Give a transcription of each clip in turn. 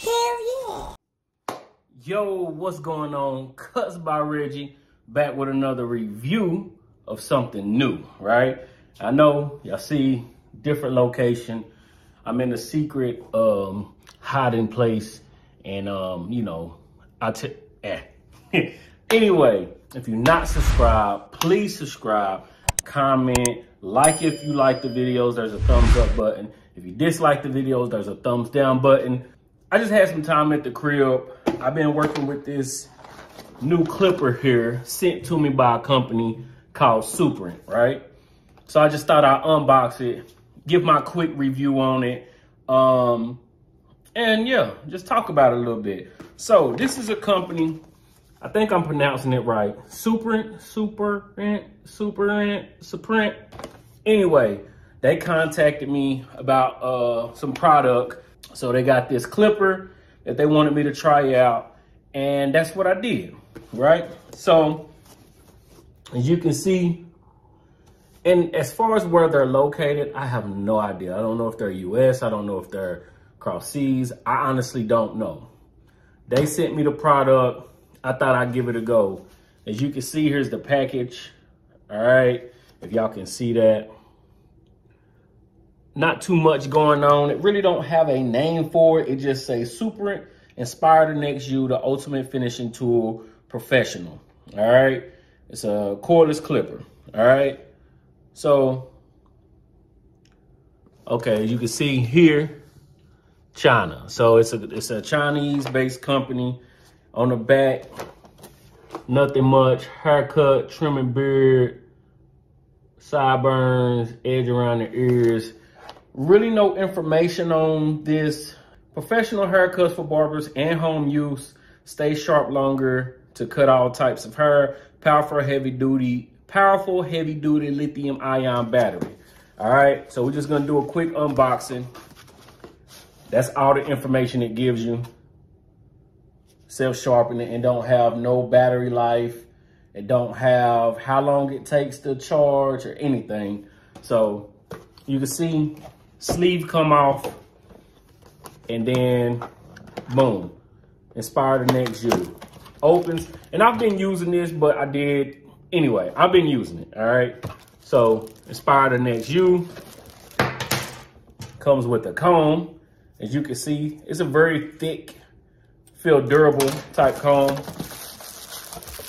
Hell yeah. Yo, what's going on? Cuts by Reggie back with another review of something new, right? I know y'all see different location. I'm in a secret um, hiding place and um, you know, I t eh. anyway, if you're not subscribed, please subscribe, comment, like if you like the videos, there's a thumbs up button. If you dislike the videos, there's a thumbs down button. I just had some time at the crib. I've been working with this new clipper here sent to me by a company called Suprent, right? So I just thought I'd unbox it, give my quick review on it. Um, and yeah, just talk about it a little bit. So this is a company, I think I'm pronouncing it right. Suprent, Suprent, Suprent, Suprent. Anyway, they contacted me about uh, some product so they got this clipper that they wanted me to try out. And that's what I did, right? So as you can see, and as far as where they're located, I have no idea. I don't know if they're US. I don't know if they're cross seas. I honestly don't know. They sent me the product. I thought I'd give it a go. As you can see, here's the package. All right. If y'all can see that not too much going on. It really don't have a name for it. It just says Super Inspire the Next You, the ultimate finishing tool professional. All right. It's a cordless clipper. All right. So, okay, you can see here, China. So it's a it's a Chinese based company. On the back, nothing much. Haircut, trimming beard, sideburns, edge around the ears Really no information on this. Professional haircuts for barbers and home use. Stay sharp longer to cut all types of hair. Powerful heavy duty, powerful heavy duty lithium ion battery. All right, so we're just gonna do a quick unboxing. That's all the information it gives you. Self-sharpening and don't have no battery life. It don't have how long it takes to charge or anything. So you can see sleeve come off, and then boom, inspire the next you. Opens, and I've been using this, but I did, anyway, I've been using it, all right? So inspire the next you comes with a comb. As you can see, it's a very thick, feel durable type comb.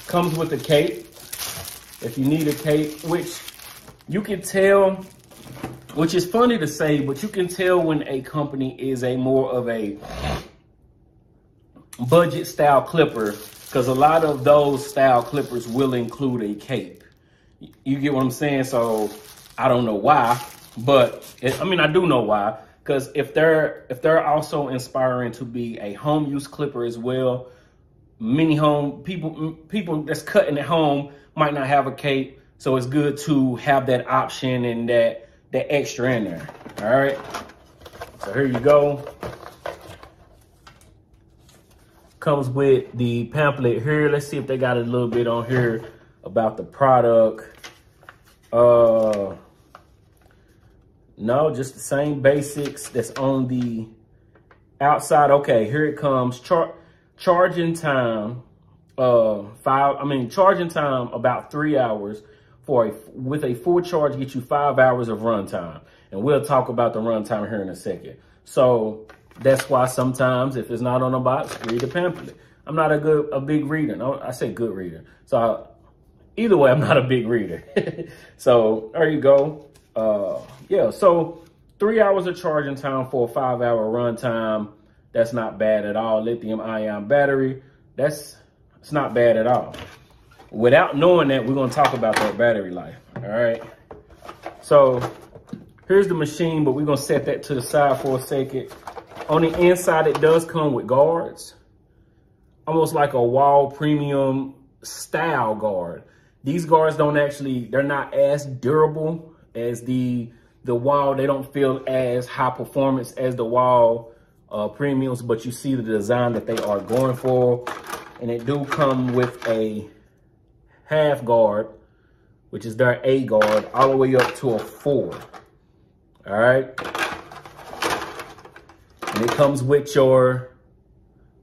Comes with a cape, if you need a cape, which you can tell which is funny to say, but you can tell when a company is a more of a budget style clipper because a lot of those style clippers will include a cape. You get what I'm saying? So I don't know why, but it, I mean, I do know why. Because if they're if they're also inspiring to be a home use clipper as well, many home people people that's cutting at home might not have a cape, so it's good to have that option and that that extra in there. All right. So here you go. Comes with the pamphlet here. Let's see if they got a little bit on here about the product. Uh, no, just the same basics that's on the outside. Okay, here it comes. Char charging time, uh, five, I mean, charging time about three hours for a, with a full charge get you five hours of runtime. And we'll talk about the runtime here in a second. So that's why sometimes if it's not on the box, read the pamphlet. I'm not a good, a big reader. No, I say good reader. So I, either way, I'm not a big reader. so there you go. Uh, yeah, so three hours of charging time for a five hour runtime. That's not bad at all. Lithium ion battery. That's, it's not bad at all without knowing that, we're gonna talk about that battery life, all right? So here's the machine, but we're gonna set that to the side for a second. On the inside, it does come with guards, almost like a Wahl premium style guard. These guards don't actually, they're not as durable as the the Wahl. They don't feel as high performance as the Wahl uh, premiums, but you see the design that they are going for. And it do come with a half guard, which is their A guard, all the way up to a four. All right. And it comes with your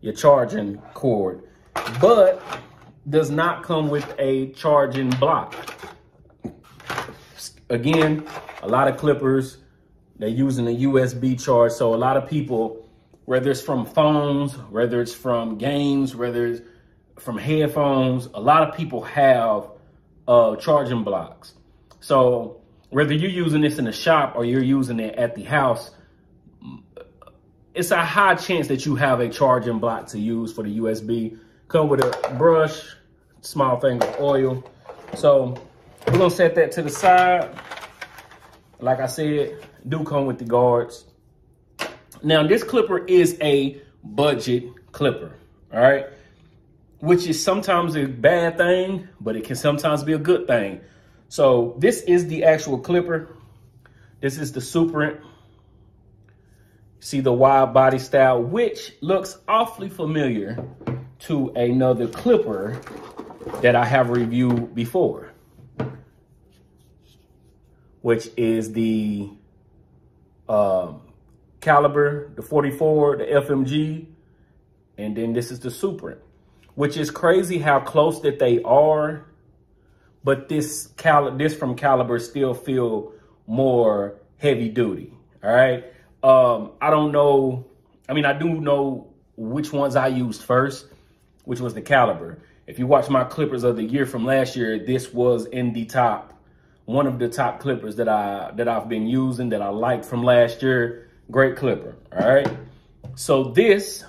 your charging cord, but does not come with a charging block. Again, a lot of clippers, they're using a USB charge. So a lot of people, whether it's from phones, whether it's from games, whether it's from headphones, a lot of people have uh, charging blocks. So whether you're using this in the shop or you're using it at the house, it's a high chance that you have a charging block to use for the USB. Come with a brush, small thing of oil. So we're gonna set that to the side. Like I said, do come with the guards. Now this clipper is a budget clipper, all right? Which is sometimes a bad thing, but it can sometimes be a good thing. So this is the actual clipper. This is the Suprent. See the wide body style, which looks awfully familiar to another clipper that I have reviewed before, which is the um, caliber, the 44, the FMJ, and then this is the Suprent, which is crazy how close that they are, but this cal this from caliber still feel more heavy duty. All right. Um, I don't know. I mean, I do know which ones I used first, which was the caliber. If you watch my clippers of the year from last year, this was in the top, one of the top clippers that I that I've been using that I liked from last year. Great clipper. All right. So this,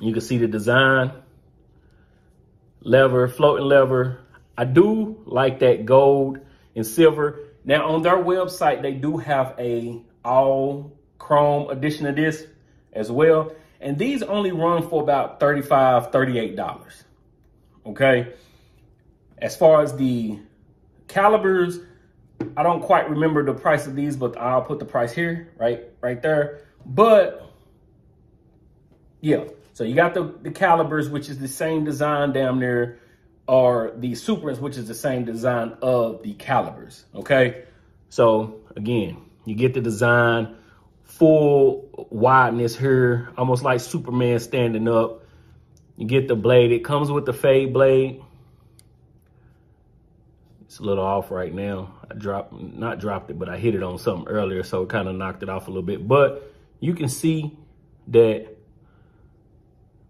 you can see the design, lever, floating lever. I do like that gold and silver. Now on their website, they do have a all chrome edition of this as well. And these only run for about $35, $38 okay? As far as the calibers, I don't quite remember the price of these, but I'll put the price here, right, right there. But yeah, so you got the, the calibers, which is the same design down there, or the Suprents, which is the same design of the calibers, okay? So again, you get the design, full wideness here, almost like Superman standing up. You get the blade. It comes with the fade blade. It's a little off right now. I dropped, not dropped it, but I hit it on something earlier, so it kind of knocked it off a little bit. But you can see that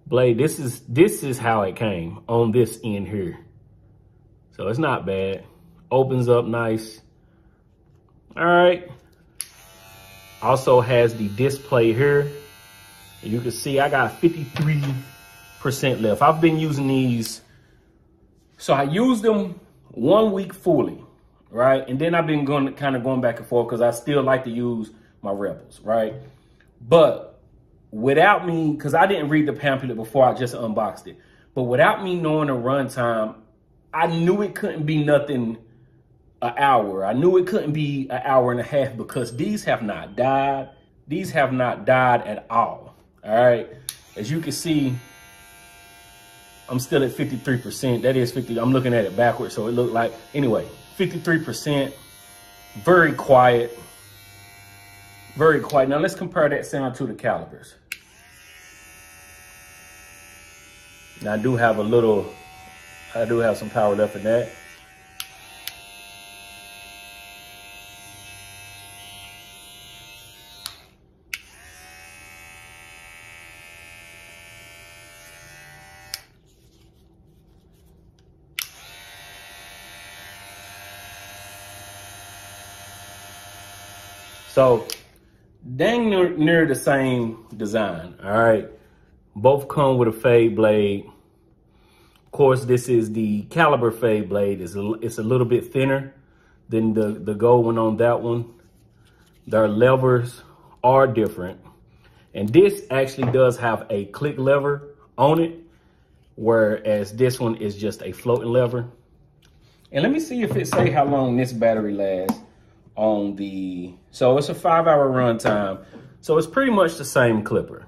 blade, this is, this is how it came on this end here. So it's not bad. Opens up nice. All right. Also has the display here. You can see I got 53 percent left. I've been using these. So I used them one week fully, right? And then I've been going kind of going back and forth because I still like to use my Rebels, right? But without me, because I didn't read the pamphlet before I just unboxed it, but without me knowing the runtime, I knew it couldn't be nothing an hour. I knew it couldn't be an hour and a half because these have not died. These have not died at all. All right. As you can see, I'm still at 53%. That is 50. I'm looking at it backwards. So it looked like, anyway, 53%. Very quiet. Very quiet. Now let's compare that sound to the calibers. Now I do have a little, I do have some power left in that. So dang near, near the same design, all right? Both come with a fade blade. Course, this is the caliber fade blade. It's a, it's a little bit thinner than the, the gold one on that one. Their levers are different. And this actually does have a click lever on it, whereas this one is just a floating lever. And let me see if it say how long this battery lasts on the, so it's a five hour runtime. So it's pretty much the same clipper.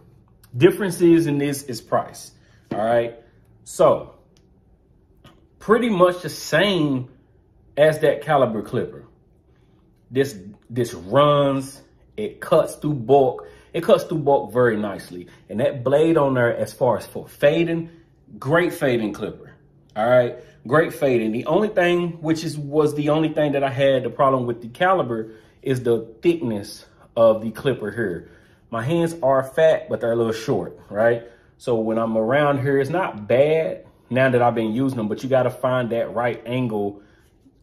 Differences in this is price. All right. So pretty much the same as that caliber clipper. This, this runs, it cuts through bulk. It cuts through bulk very nicely. And that blade on there, as far as for fading, great fading clipper. All right, great fading. The only thing, which is was the only thing that I had the problem with the caliber, is the thickness of the clipper here. My hands are fat, but they're a little short, right? So when I'm around here, it's not bad now that I've been using them, but you got to find that right angle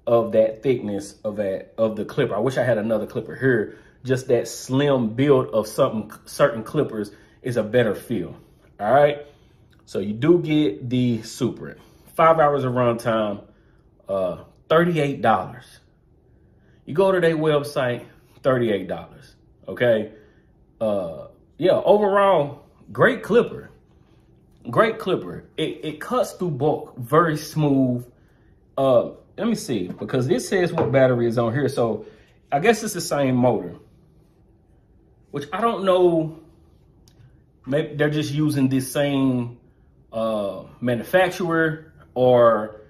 of that thickness of that of the clipper. I wish I had another clipper here. Just that slim build of something certain clippers is a better feel. All right. So you do get the Super. Five hours of runtime, uh, $38. You go to their website, $38. Okay. Uh, yeah, overall, great clipper. Great clipper. It, it cuts through bulk very smooth. Uh, let me see, because this says what battery is on here. So I guess it's the same motor, which I don't know. Maybe they're just using this same uh, manufacturer or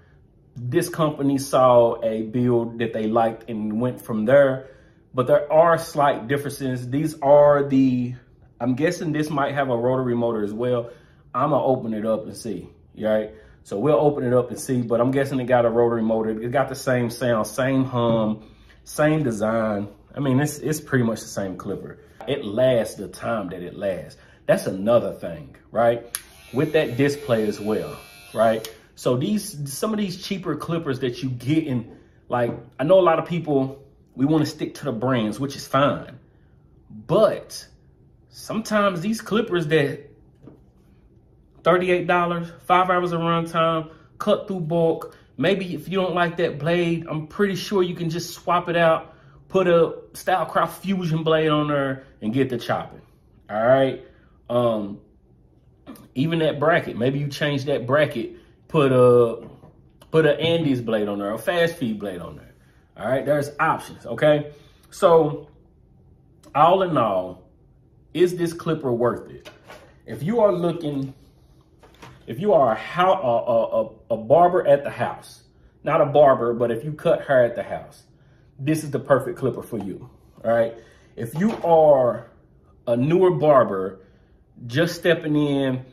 this company saw a build that they liked and went from there. But there are slight differences. These are the, I'm guessing this might have a rotary motor as well. I'm gonna open it up and see, right? So we'll open it up and see, but I'm guessing it got a rotary motor. It got the same sound, same hum, same design. I mean, it's, it's pretty much the same clipper. It lasts the time that it lasts. That's another thing, right? With that display as well, right? So these, some of these cheaper clippers that you get in, like, I know a lot of people, we want to stick to the brands, which is fine. But sometimes these clippers that $38, five hours of runtime, cut through bulk. Maybe if you don't like that blade, I'm pretty sure you can just swap it out, put a Stylecraft Fusion blade on there and get the chopping. All right. Um, even that bracket, maybe you change that bracket, put a put an Andis blade on there, a fast feed blade on there. All right, there's options. Okay, so all in all, is this clipper worth it? If you are looking if you are a, a, a, a barber at the house, not a barber, but if you cut hair at the house, this is the perfect clipper for you. All right. If you are a newer barber, just stepping in,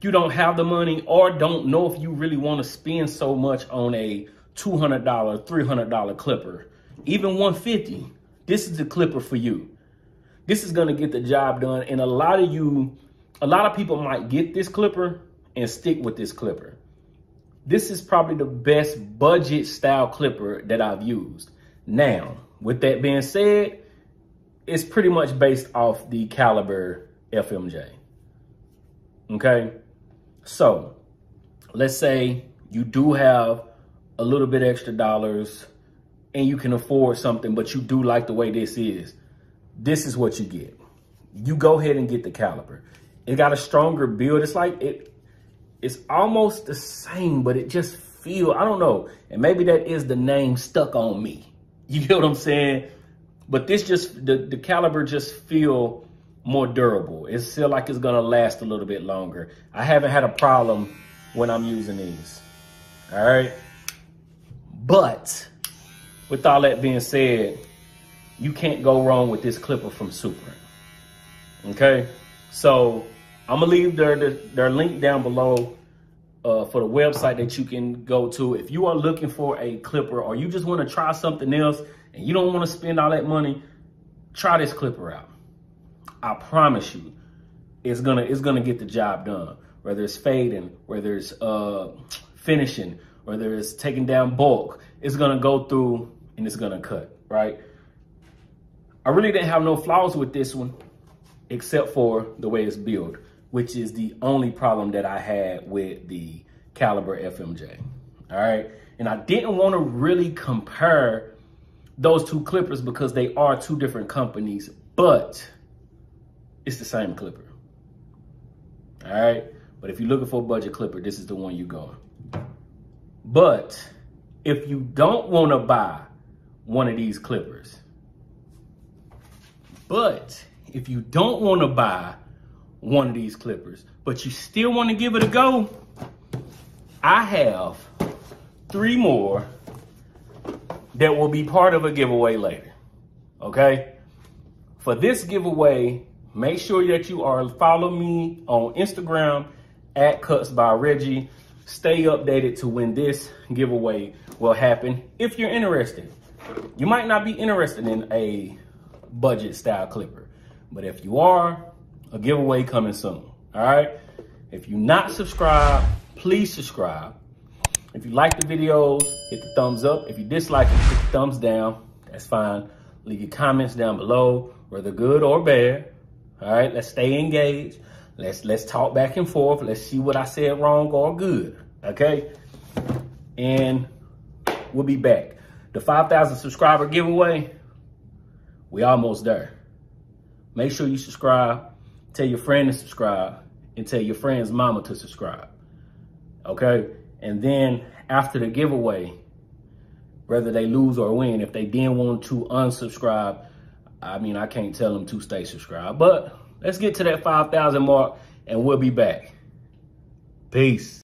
you don't have the money or don't know if you really want to spend so much on a $200, $300 clipper, even 150 this is the clipper for you. This is going to get the job done. And a lot of you, a lot of people might get this clipper and stick with this clipper. This is probably the best budget style clipper that I've used. Now, with that being said, it's pretty much based off the caliber FMJ. Okay, so let's say you do have a little bit extra dollars and you can afford something, but you do like the way this is. This is what you get. You go ahead and get the caliber. It got a stronger build. It's like it it's almost the same, but it just feel, I don't know. And maybe that is the name stuck on me. You get what I'm saying? But this just, the, the caliber just feel more durable. It feel like it's gonna last a little bit longer. I haven't had a problem when I'm using these. All right. But with all that being said, you can't go wrong with this clipper from Super. Okay. So I'm gonna leave their, their, link down below uh, for the website that you can go to. If you are looking for a clipper or you just wanna try something else and you don't wanna spend all that money, try this clipper out. I promise you, it's gonna it's gonna get the job done. Whether it's fading, whether it's uh, finishing, whether it's taking down bulk, it's gonna go through and it's gonna cut, right? I really didn't have no flaws with this one, except for the way it's built which is the only problem that I had with the Caliber FMJ. All right. And I didn't want to really compare those two clippers because they are two different companies, but it's the same clipper. All right. But if you're looking for a budget clipper, this is the one you go. But if you don't want to buy one of these clippers, but if you don't want to buy one of these clippers, but you still want to give it a go, I have three more that will be part of a giveaway later. Okay? For this giveaway, make sure that you are follow me on Instagram at Cuts by Reggie. Stay updated to when this giveaway will happen if you're interested. You might not be interested in a budget style clipper, but if you are, a giveaway coming soon. All right. If you're not subscribed, please subscribe. If you like the videos, hit the thumbs up. If you dislike them, hit the thumbs down. That's fine. Leave your comments down below, whether good or bad. All right, let's stay engaged. Let's let's talk back and forth. Let's see what I said wrong or good. Okay. And we'll be back. The 5,000 subscriber giveaway, we almost there. Make sure you subscribe. Tell your friend to subscribe and tell your friend's mama to subscribe. Okay? And then after the giveaway, whether they lose or win, if they then want to unsubscribe, I mean, I can't tell them to stay subscribed. But let's get to that 5,000 mark and we'll be back. Peace.